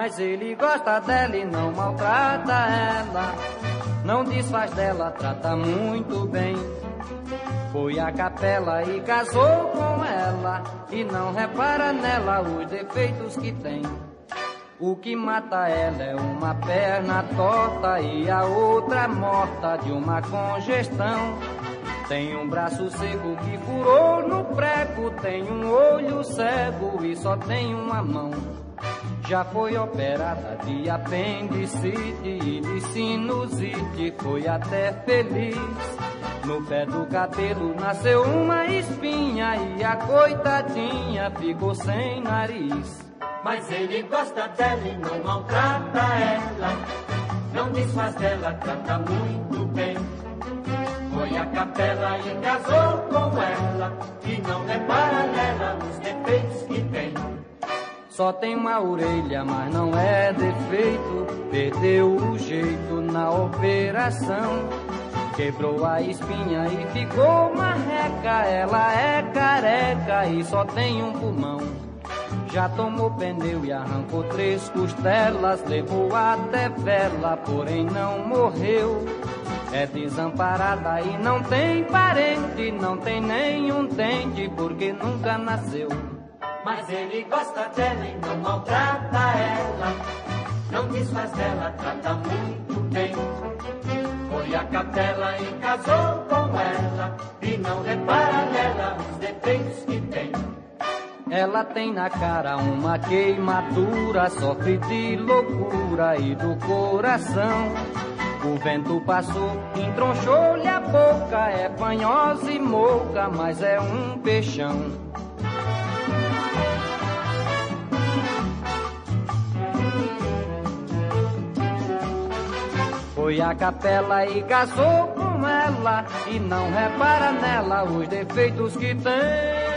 Mas ele gosta dela e não maltrata ela. Não desfaz dela, trata muito bem. Foi à capela e casou com ela. E não repara nela os defeitos que tem. O que mata ela é uma perna torta e a outra morta de uma congestão. Tem um braço seco que furou no prego, tem um olho cego e só tem uma mão. Já foi operada de apendicite e de sinusite, foi até feliz. No pé do cabelo nasceu uma espinha e a coitadinha ficou sem nariz. Mas ele gosta dela e não maltrata ela. Não desfaz dela, trata muito bem. À capela e casou com ela. E não repara nela os defeitos que tem. Só tem uma orelha, mas não é defeito. Perdeu o jeito na operação. Quebrou a espinha e ficou marreca. Ela é careca e só tem um pulmão. Já tomou pneu e arrancou três costelas, levou até vela, porém não morreu. É desamparada e não tem parente, não tem nenhum dente, porque nunca nasceu. Mas ele gosta dela e não maltrata ela, não desfaz dela, trata muito bem. Foi a capela e casou com ela, e não repara nela os defeitos que tem. Ela tem na cara uma queimadura, sofre de loucura e do coração. O vento passou, entronchou-lhe a boca, é panhosa e moca, mas é um peixão. Foi à capela e casou com ela, e não repara nela os defeitos que tem.